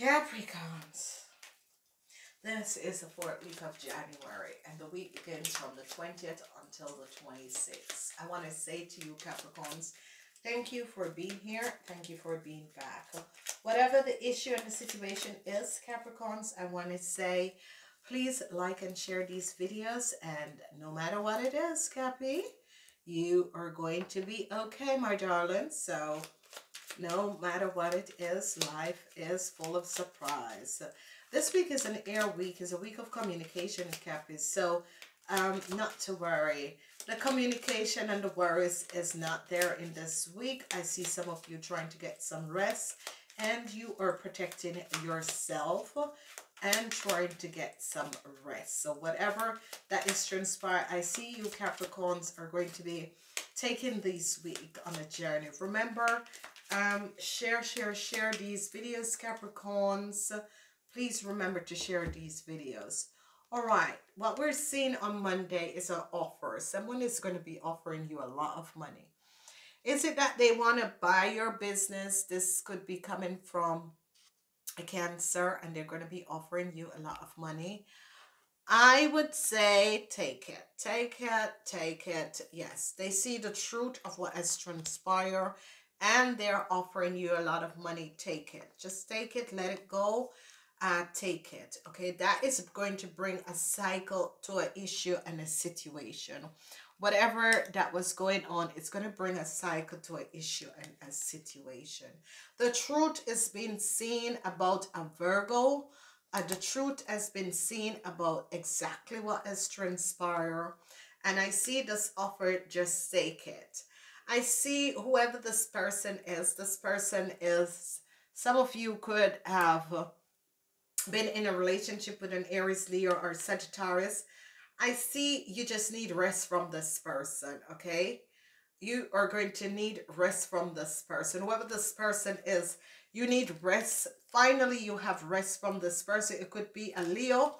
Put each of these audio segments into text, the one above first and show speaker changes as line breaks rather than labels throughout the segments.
Capricorns. This is the fourth week of January, and the week begins from the 20th until the 26th. I want to say to you, Capricorns, thank you for being here. Thank you for being back. Whatever the issue and the situation is, Capricorns, I want to say, please like and share these videos, and no matter what it is, Cappy, you are going to be okay, my darling. So, no matter what it is, life is full of surprise. This week is an air week, is a week of communication, Cappies. So, um, not to worry. The communication and the worries is not there in this week. I see some of you trying to get some rest and you are protecting yourself and trying to get some rest. So whatever that is transpired, I see you Capricorns are going to be taking this week on a journey. Remember, um, share, share, share these videos, Capricorns. Please remember to share these videos. All right, what we're seeing on Monday is an offer. Someone is going to be offering you a lot of money. Is it that they want to buy your business? This could be coming from a cancer and they're going to be offering you a lot of money. I would say take it, take it, take it. Yes, they see the truth of what has transpired and they're offering you a lot of money. Take it. Just take it, let it go. Uh, take it. Okay, that is going to bring a cycle to an issue and a situation whatever that was going on, it's going to bring a cycle to an issue and a situation. The truth is being seen about a Virgo. Uh, the truth has been seen about exactly what has transpired. And I see this offer, just take it. I see whoever this person is, this person is, some of you could have been in a relationship with an Aries, Leo, or Sagittarius I see you just need rest from this person, okay? You are going to need rest from this person. Whoever this person is, you need rest. Finally, you have rest from this person. It could be a Leo,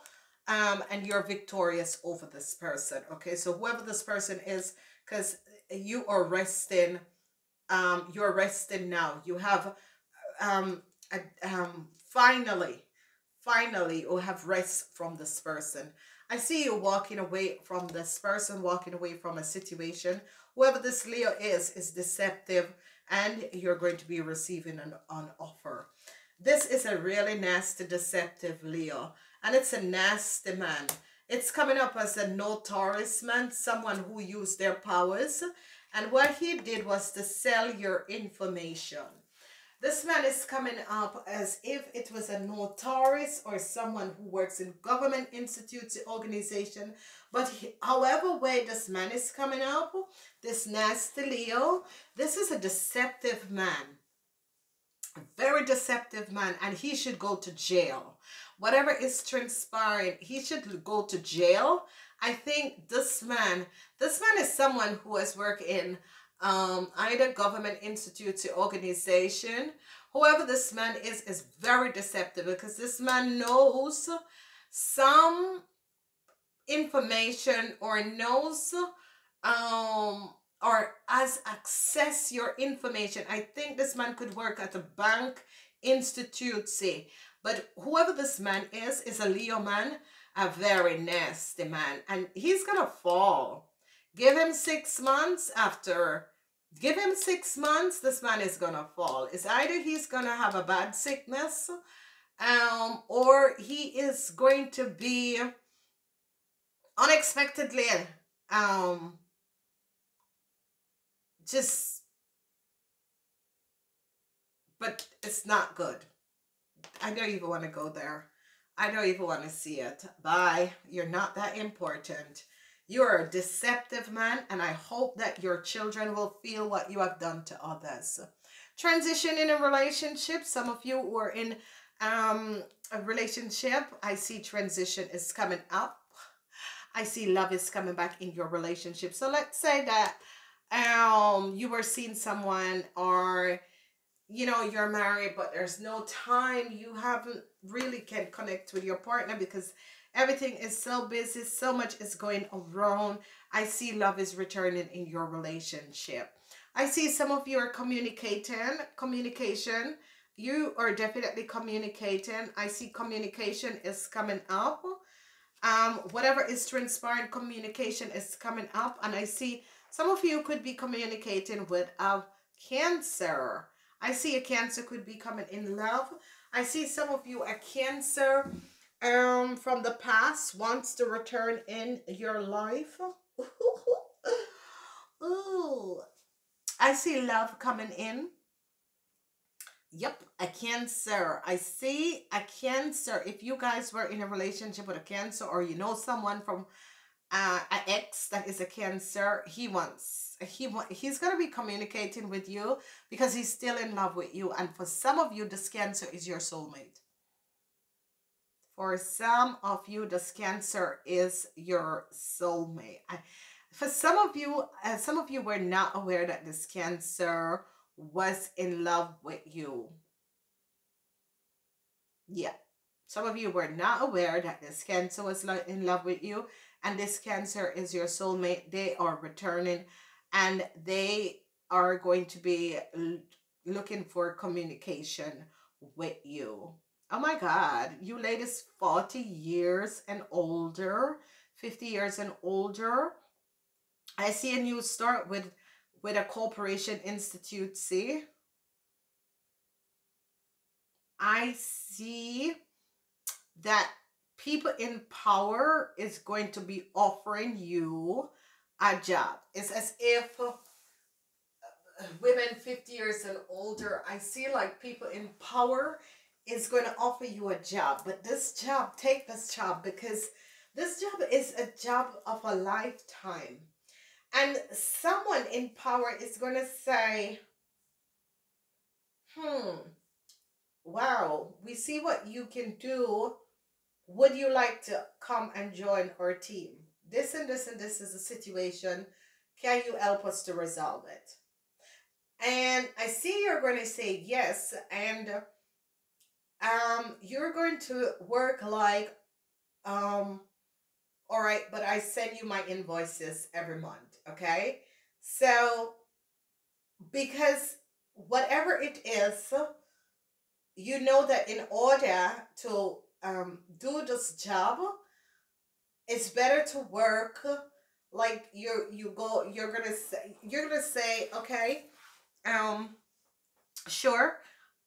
um, and you're victorious over this person, okay? So whoever this person is, because you are resting, um, you're resting now. You have, um, um, finally, finally, you have rest from this person. I see you walking away from this person, walking away from a situation. Whoever this Leo is, is deceptive and you're going to be receiving an, an offer. This is a really nasty, deceptive Leo. And it's a nasty man. It's coming up as a notorious man, someone who used their powers. And what he did was to sell your information. This man is coming up as if it was a notaris or someone who works in government institutes, organization. But he, however way this man is coming up, this nasty Leo, this is a deceptive man. Very deceptive man and he should go to jail. Whatever is transpiring, he should go to jail. I think this man, this man is someone who has worked in um, either government institute or organization. Whoever this man is, is very deceptive because this man knows some information or knows um, or as access your information. I think this man could work at a bank institute, say. But whoever this man is, is a Leo man, a very nasty man. And he's going to fall. Give him six months after Give him six months, this man is going to fall. It's either he's going to have a bad sickness um, or he is going to be unexpectedly um, just, but it's not good. I don't even want to go there. I don't even want to see it. Bye. You're not that important. You're a deceptive man, and I hope that your children will feel what you have done to others. Transition in a relationship. Some of you who are in um, a relationship, I see transition is coming up. I see love is coming back in your relationship. So let's say that um, you were seeing someone or you know you're married but there's no time you haven't really can connect with your partner because Everything is so busy. So much is going around. I see love is returning in your relationship. I see some of you are communicating, communication. You are definitely communicating. I see communication is coming up. Um, whatever is transpiring, communication is coming up. And I see some of you could be communicating with a cancer. I see a cancer could be coming in love. I see some of you a cancer um, from the past wants to return in your life. Ooh, I see love coming in. Yep, a cancer. I see a cancer. If you guys were in a relationship with a cancer or you know someone from uh, an ex that is a cancer, he wants, he want, he's going to be communicating with you because he's still in love with you. And for some of you, this cancer is your soulmate. For some of you, this cancer is your soulmate. I, for some of you, uh, some of you were not aware that this cancer was in love with you. Yeah. Some of you were not aware that this cancer was in love with you and this cancer is your soulmate. They are returning and they are going to be looking for communication with you. Oh my God, you ladies 40 years and older, 50 years and older. I see a new start with with a corporation institute, see? I see that people in power is going to be offering you a job. It's as if uh, women 50 years and older, I see like people in power is going to offer you a job. But this job, take this job because this job is a job of a lifetime. And someone in power is going to say, hmm, wow, we see what you can do would you like to come and join our team? This and this and this is a situation. Can you help us to resolve it? And I see you're going to say yes, and um, you're going to work like, um, all right, but I send you my invoices every month, okay? So, because whatever it is, you know that in order to um, do this job, it's better to work like you you go you're gonna say you're gonna say okay um sure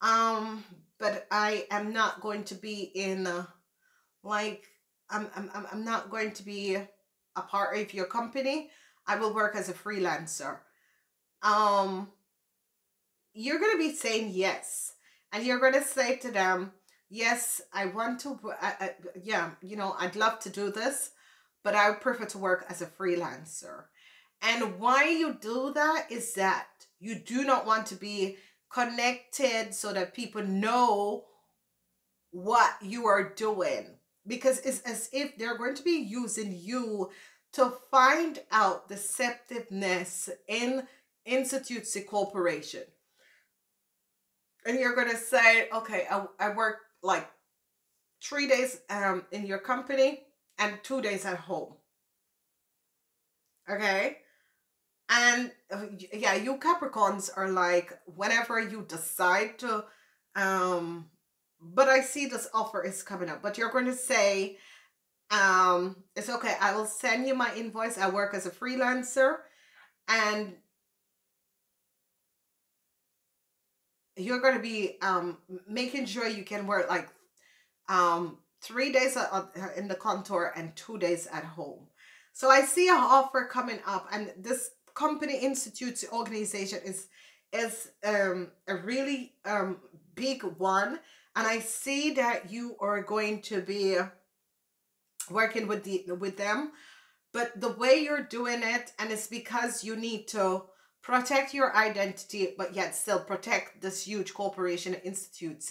um but i am not going to be in uh, like I'm, I'm i'm not going to be a part of your company. I will work as a freelancer. Um you're gonna be saying yes and you're gonna say to them yes, I want to, I, I, yeah, you know, I'd love to do this, but I would prefer to work as a freelancer. And why you do that is that you do not want to be connected so that people know what you are doing because it's as if they're going to be using you to find out deceptiveness in Institute Corporation. And you're going to say, okay, I, I work like three days um, in your company and two days at home. Okay? And uh, yeah, you Capricorns are like, whenever you decide to, um, but I see this offer is coming up, but you're going to say, um, it's okay, I will send you my invoice. I work as a freelancer and you're going to be um, making sure you can work like um, three days in the contour and two days at home. So I see an offer coming up and this company institutes organization is is um, a really um, big one and I see that you are going to be working with the with them but the way you're doing it and it's because you need to protect your identity, but yet still protect this huge corporation institute.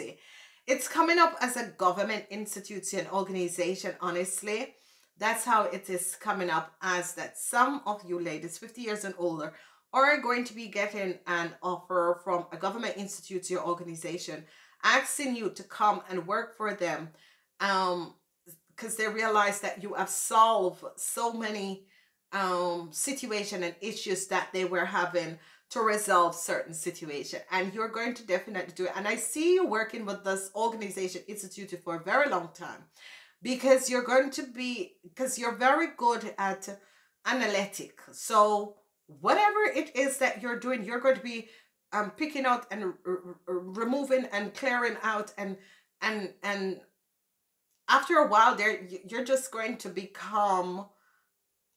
It's coming up as a government institute and organization, honestly. That's how it is coming up as that some of you ladies, 50 years and older, are going to be getting an offer from a government institute or organization asking you to come and work for them um because they realize that you have solved so many um, situation and issues that they were having to resolve certain situation. And you're going to definitely do it. And i see you working with this organization institute for a very long time because you're going to be because you're very good at analytic. So whatever it is that you're doing you're going to be um picking out and removing and clearing out and and and after a while there you're just going to become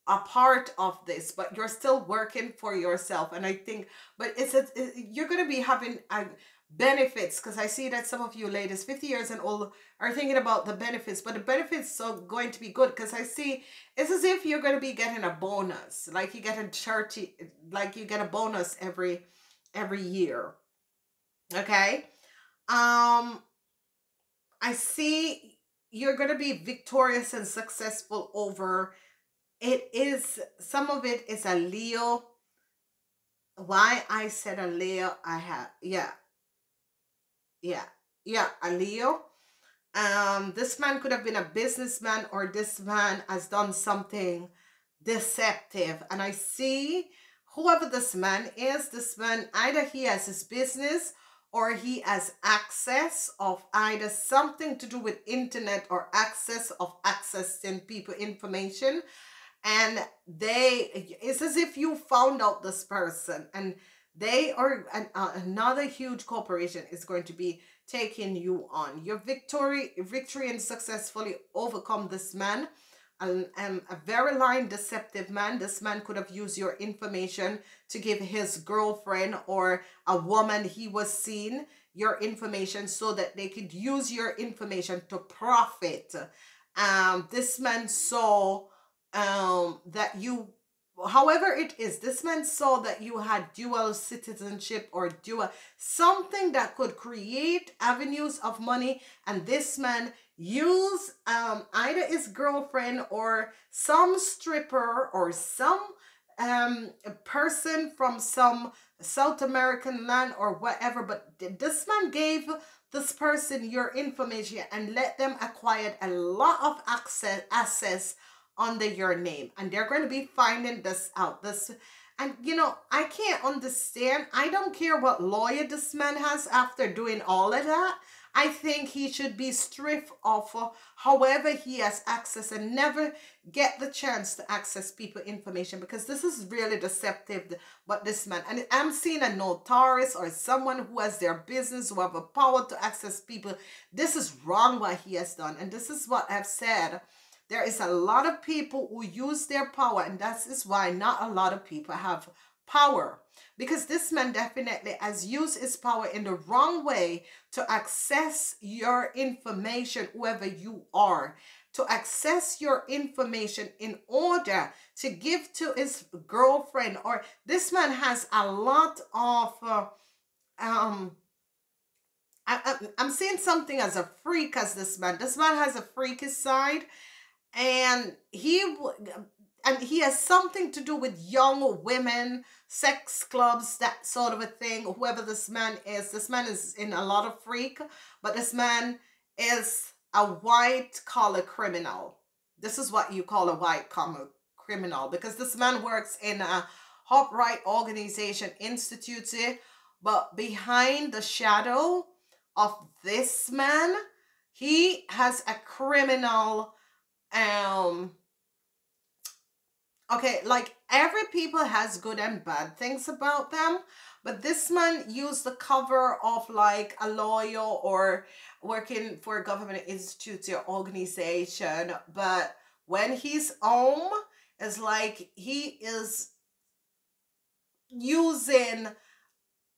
a part of this but you're still working for yourself and i think but it's a, you're going to be having a benefits because i see that some of you ladies 50 years and old are thinking about the benefits but the benefits are going to be good because i see it's as if you're going to be getting a bonus like you get a 30 like you get a bonus every every year okay? Um i see you're going to be victorious and successful over it is some of it is a leo. Why i said a leo i have yeah. Yeah yeah a leo. Um this man could have been a businessman or this man has done something deceptive. And i see whoever this man is this man either he has his business or he has access of either something to do with internet or access of accessing people information and they it's as if you found out this person and they are an, uh, another huge corporation is going to be taking you on. Your victory victory and successfully overcome this man and, and a very lying deceptive man. This man could have used your information to give his girlfriend or a woman he was seen your information so that they could use your information to profit. Um this man saw um, that you however it is this man saw that you had dual citizenship or dual something that could create avenues of money and this man use um either his girlfriend or some stripper or some um person from some south american land or whatever but this man gave this person your information and let them acquire a lot of access access under your name and they're going to be finding this out. This and you know i can't understand i don't care what lawyer this man has after doing all of that. I think he should be stripped of however he has access and never get the chance to access people information because this is really deceptive but this man and i'm seeing a notaris or someone who has their business who have a power to access people. This is wrong what he has done and this is what i've said there is a lot of people who use their power, and that is why not a lot of people have power. Because this man definitely has used his power in the wrong way to access your information, whoever you are, to access your information in order to give to his girlfriend. Or this man has a lot of, uh, um, I, I, I'm seeing something as a freak as this man. This man has a freakish side and he and he has something to do with young women, sex clubs, that sort of a thing. Whoever this man is, this man is in a lot of freak, but this man is a white collar criminal. This is what you call a white collar criminal because this man works in a upright organization institute, but behind the shadow of this man, he has a criminal um okay like every people has good and bad things about them but this man used the cover of like a lawyer or working for a government institute or organization but when he's home it's like he is using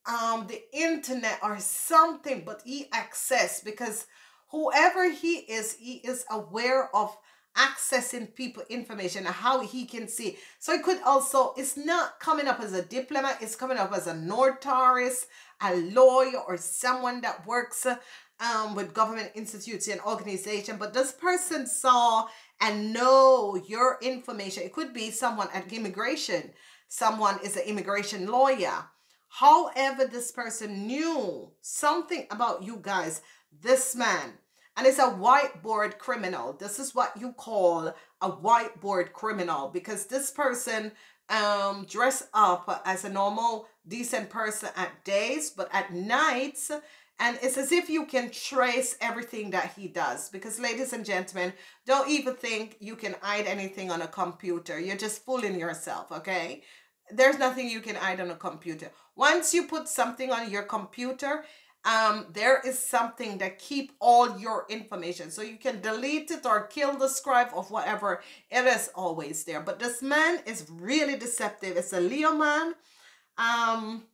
um the internet or something but he access because whoever he is he is aware of accessing people information and how he can see. So it could also, it's not coming up as a diplomat, it's coming up as a notaris, a lawyer, or someone that works um, with government institutes and organization. But this person saw and know your information. It could be someone at immigration. Someone is an immigration lawyer. However, this person knew something about you guys. This man, and it's a whiteboard criminal. This is what you call a whiteboard criminal because this person um dress up as a normal decent person at days but at nights and it's as if you can trace everything that he does because ladies and gentlemen don't even think you can hide anything on a computer. You're just fooling yourself okay? There's nothing you can hide on a computer. Once you put something on your computer um there is something that keep all your information. So you can delete it or kill the scribe of whatever. It is always there. But this man is really deceptive. It's a leo man. Um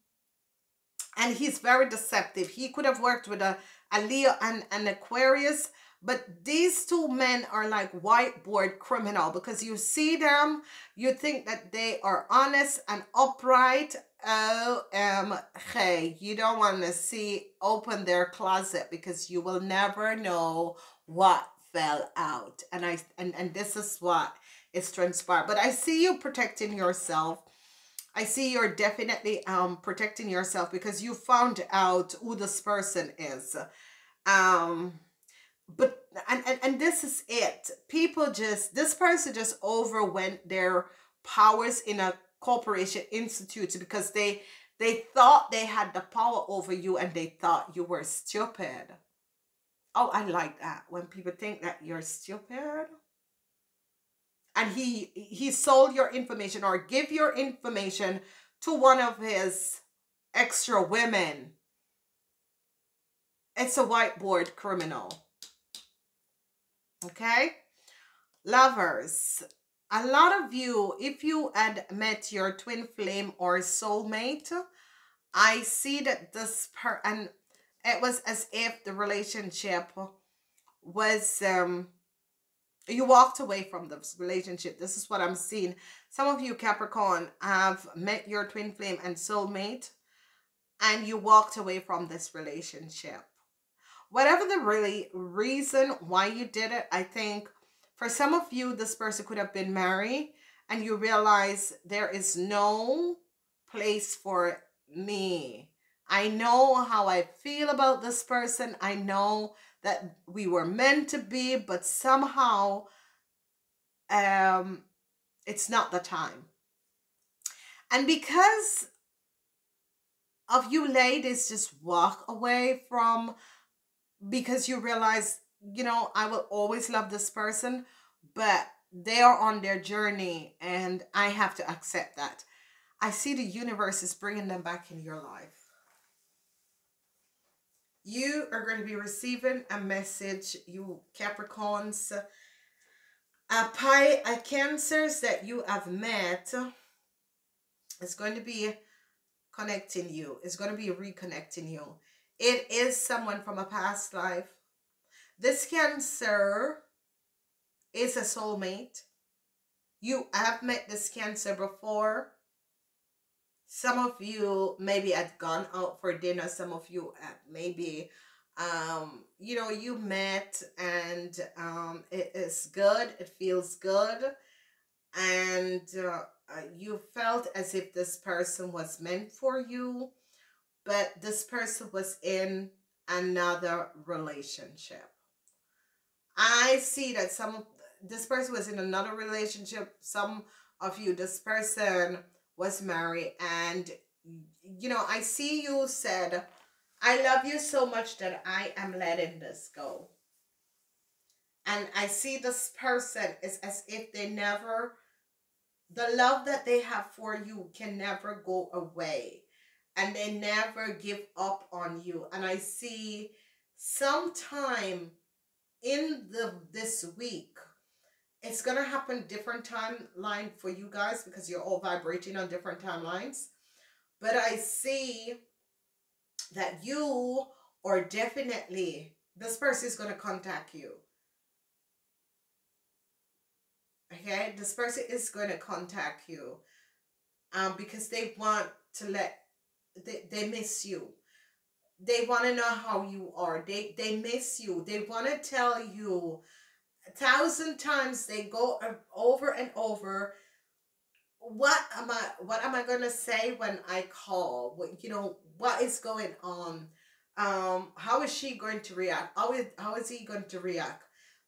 and he's very deceptive. He could have worked with a, a leo and an aquarius. But these two men are like whiteboard criminal because you see them you think that they are honest and upright OMG. You don't want to see open their closet because you will never know what fell out. And I and, and this is what is transpired. But I see you protecting yourself. I see you're definitely um protecting yourself because you found out who this person is. Um but and, and and this is it. People just this person just overwent their powers in a corporation institutes because they they thought they had the power over you and they thought you were stupid. Oh, I like that when people think that you're stupid. And he he sold your information or give your information to one of his extra women. It's a whiteboard criminal. Okay? Lovers, a lot of you, if you had met your twin flame or soulmate, I see that this per and it was as if the relationship was um you walked away from this relationship. This is what I'm seeing. Some of you Capricorn have met your twin flame and soulmate and you walked away from this relationship. Whatever the really reason why you did it, I think for some of you, this person could have been married and you realize there is no place for me. I know how I feel about this person. I know that we were meant to be, but somehow um, it's not the time. And because of you ladies just walk away from because you realize you know, I will always love this person, but they are on their journey and I have to accept that. I see the universe is bringing them back in your life. You are going to be receiving a message, you Capricorns, a pie, a cancers that you have met. It's going to be connecting you. It's going to be reconnecting you. It is someone from a past life this Cancer is a soulmate. You have met this Cancer before. Some of you maybe had gone out for dinner. Some of you maybe, um, you know, you met and um, it is good. It feels good. And uh you felt as if this person was meant for you. But this person was in another relationship I see that some this person was in another relationship. Some of you, this person was married, and you know, I see you said, I love you so much that I am letting this go. And I see this person is as if they never, the love that they have for you can never go away. And they never give up on you. And I see sometime in the this week it's gonna happen different timeline for you guys because you're all vibrating on different timelines. But i see that you are definitely this person is going to contact you. Okay? This person is going to contact you um because they want to let they, they miss you they want to know how you are. They they miss you. They want to tell you a thousand times. They go over and over. What am I? What am I gonna say when I call? What you know? What is going on? Um, how is she going to react? How is how is he going to react?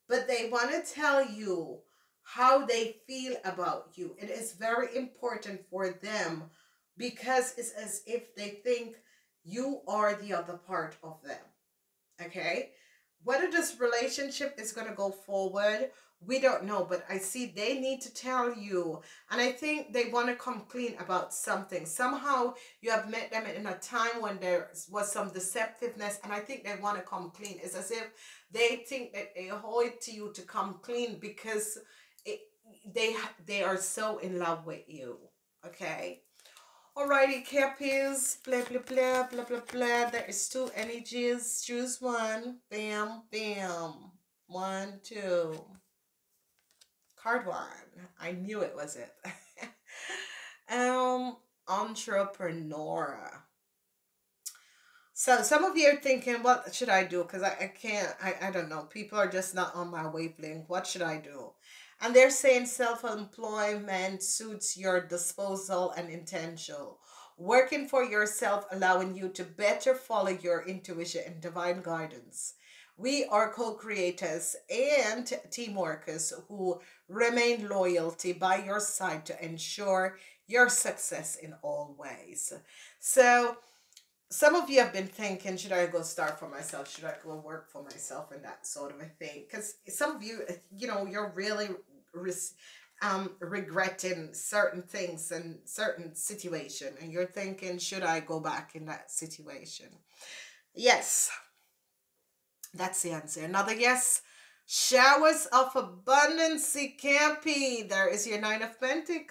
But they want to tell you how they feel about you. It is very important for them because it's as if they think you are the other part of them. Okay? Whether this relationship is going to go forward, we don't know, but I see they need to tell you. And I think they want to come clean about something. Somehow you have met them in a time when there was some deceptiveness, and I think they want to come clean. It's as if they think that they owe it to you to come clean because it, they they are so in love with you. Okay. Alrighty, Cappies, blah, blah, blah, blah, blah, blah. There is two energies. Choose one. Bam, bam. One, two. Card one. I knew it was it. um, entrepreneur. So some of you are thinking, what should I do? Because I, I can't, I, I don't know. People are just not on my wavelength. What should I do? And they're saying self-employment suits your disposal and intention. Working for yourself, allowing you to better follow your intuition and divine guidance. We are co-creators and team workers who remain loyalty by your side to ensure your success in all ways. So some of you have been thinking, should I go start for myself? Should I go work for myself and that sort of a thing? Because some of you, you know, you're really um, regretting certain things and certain situation and you're thinking, should I go back in that situation? Yes, that's the answer. Another yes. Showers of abundance, Campy. There is your Nine of Pentacles.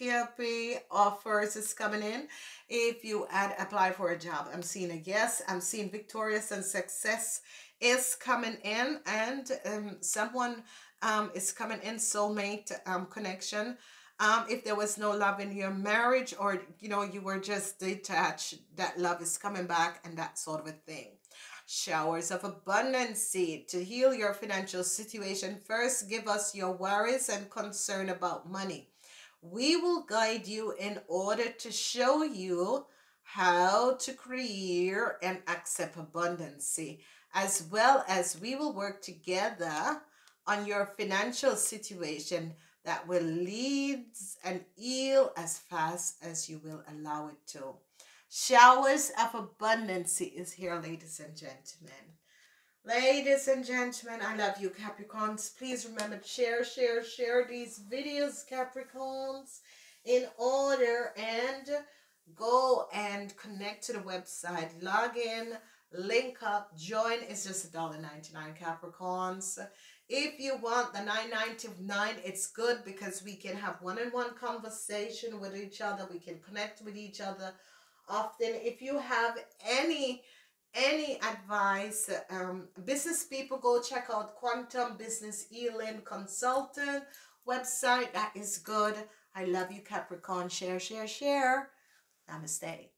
Campy offers is coming in. If you add apply for a job, I'm seeing a yes. I'm seeing victorious and success is coming in, and um, someone um, is coming in soulmate um, connection. Um, if there was no love in your marriage, or you know you were just detached, that love is coming back, and that sort of a thing showers of abundance to heal your financial situation. First, give us your worries and concern about money. We will guide you in order to show you how to create and accept abundance, as well as we will work together on your financial situation that will lead and heal as fast as you will allow it to. Showers of abundance is here, ladies and gentlemen. Ladies and gentlemen, I love you, Capricorns. Please remember to share, share, share these videos, Capricorns, in order and go and connect to the website. Log in, link up, join. It's just $1.99, Capricorns. If you want the 999, it's good because we can have one-on-one -on -one conversation with each other. We can connect with each other often if you have any any advice um, business people go check out quantum business healing consultant website. That is good. I love you capricorn. Share share share. Namaste